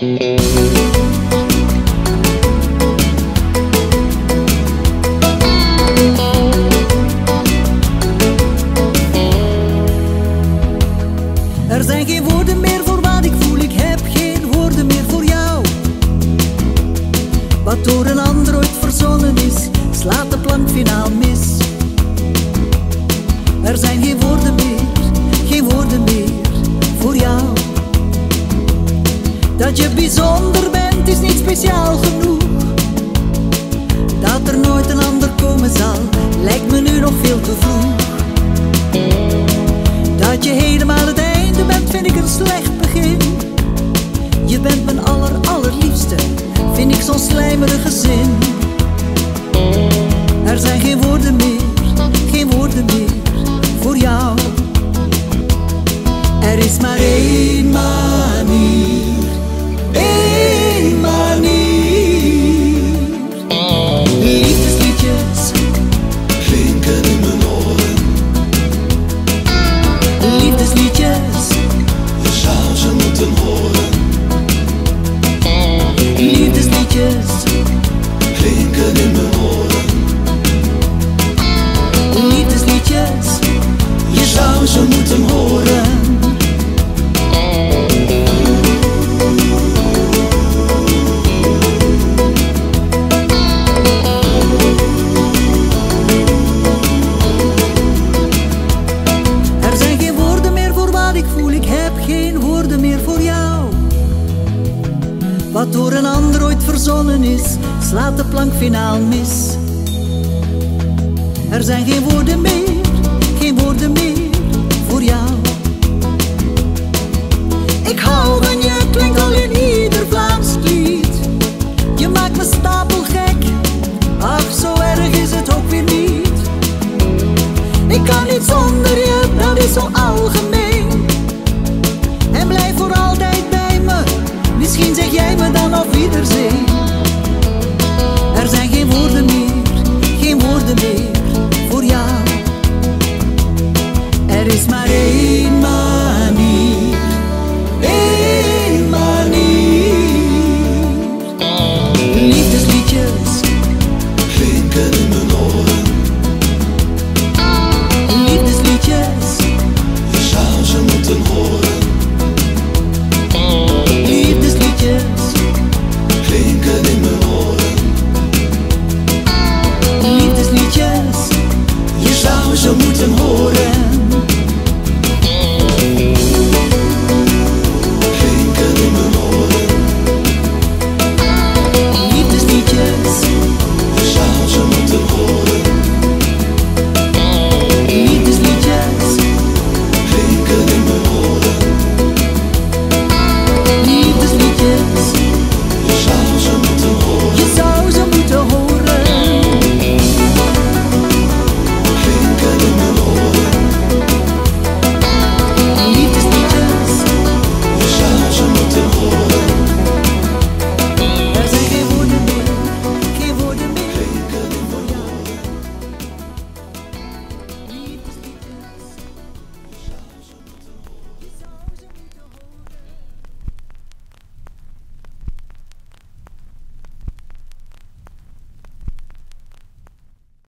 Er zijn geen woorden meer voor wat ik voel, ik heb geen woorden meer voor jou. Wat door een ander ooit verzonnen is, slaat de plank finaal mis. Er zijn geen woorden meer, geen woorden meer voor jou. Dat je bijzonder bent is niet speciaal genoeg. Dat er nooit een ander komen zal, lijkt me nu nog veel te vroeg. Dat je helemaal het einde bent, vind ik een slecht begin. Je bent mijn aller, allerliefste, vind ik zo'n slijmerige zin. Er zijn geen woorden meer, geen woorden meer voor jou. Er is maar één Wat door een ander ooit verzonnen is, slaat de plank finaal mis. Er zijn geen woorden meer, geen woorden meer voor jou. Ik hou van je, klinkt al in ieder Vlaams lied. Je maakt me stapelgek, ach zo erg is het ook weer niet. Ik kan niet zonder je, dat is zo algemeen. Zeg jij me dan op wiederzee. Er zijn geen woorden meer, geen woorden meer